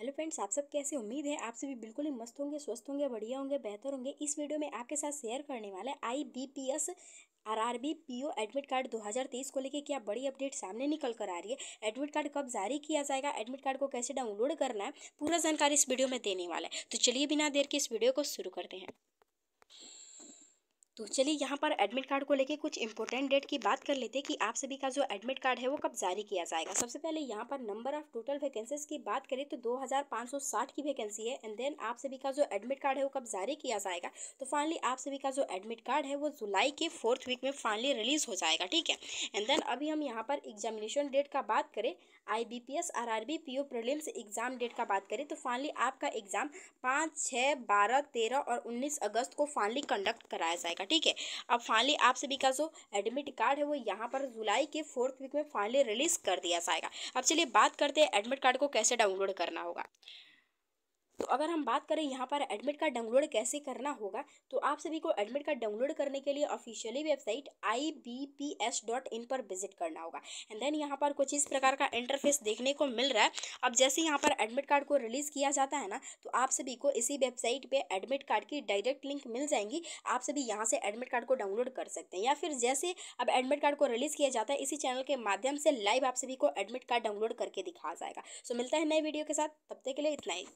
Hello friends, आप सब कैसे उम्मीद है? आप सभी बिल्कुल ही मस्त होंगे, स्वस्थ होंगे, बढ़िया होंगे, बेहतर होंगे। इस वीडियो में आपके साथ शेयर करने वाले I B P S R R B P O admit card 2023 को लेकर क्या बड़ी अपडेट सामने निकल कर आ रही है। एडमिट कार्ड कब जारी किया जाएगा? एडमिट कार्ड को कैसे डाउनलोड करना है? पूरा जानकारी इस वीडियो में देने वाला है। तो चलिए बिना देर के इस वीडियो को शुरू करते हैं। तो चलिए यहाँ पर एडमिट कार्ड को लेके कुछ इंपॉर्टेंट डेट की बात कर लेते हैं कि आप सभी का जो एडमिट कार्ड है वो कब जारी किया जाएगा। सबसे पहले यहाँ पर नंबर ऑफ़ टोटल वैकेंसीज की बात करें तो 2560 की वैकेंसी है एंड देन आप सभी का जो एडमिट कार्ड है वो कब जारी किया जाएगा। तो फाइनली आप सभी का जो एडमिट कार्ड है वो जुलाई के फोर्थ वीक में फाइनली रिलीज़ हो जाएगा, ठीक है? एंड देन अभी हम यहाँ पर एग्जामिनेशन डेट का बात करें I B P S R R B P O prelims exam date का बात करें तो फाइनली आपका एग्ज़ाम पाँच, छः, बारह, तेरह और उन्नीस अगस्त को फाइनली कंडक्ट कराया जाएगा ठीक है। अब फाइनली आप सभी का जो एडमिट कार्ड है, वो यहाँ पर जुलाई के फोर्थ वीक में फाइनली रिलीज़ कर दिया जाएगा। अब चलिए बात करते हैं एडमिट कार्ड को कैसे डाउनलोड करना होगा। तो अगर हम बात करें यहाँ पर एडमिट कार्ड डाउनलोड कैसे करना होगा तो आप सभी को एडमिट कार्ड डाउनलोड करने के लिए officially website I B P S dot in पर विज़िट करना होगा। एंड देन यहाँ पर कुछ इस प्रकार का इंटरफेस देखने को मिल रहा है। अब जैसे यहाँ पर एडमिट कार्ड को रिलीज़ किया जाता है ना तो आप सभी को इसी वेबसाइट पर एडमिट कार्ड की डायरेक्ट लिंक मिल जाएँगी। आप सभी यहाँ से एडमिट कार्ड को डाउनलोड कर सकते हैं। या फिर जैसे अब एडमिट कार्ड को रिलीज़ किया जाता है, इसी चैनल के माध्यम से लाइव आप सभी को एडमिट कार्ड डाउनलोड करके दिखाया जाएगा। सो मिलता है नए वीडियो के साथ। तब तक के लिए इतना ही।